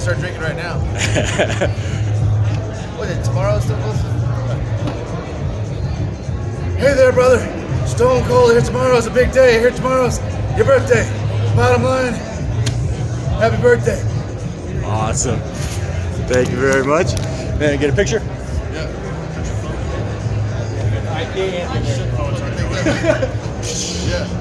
start drinking right now. what is it? Tomorrow's still? Hey there, brother. Stone Cold here. Tomorrow's a big day. Here tomorrow's your birthday. Bottom line, happy birthday. Awesome. Thank you very much. Man, get a picture? Yeah.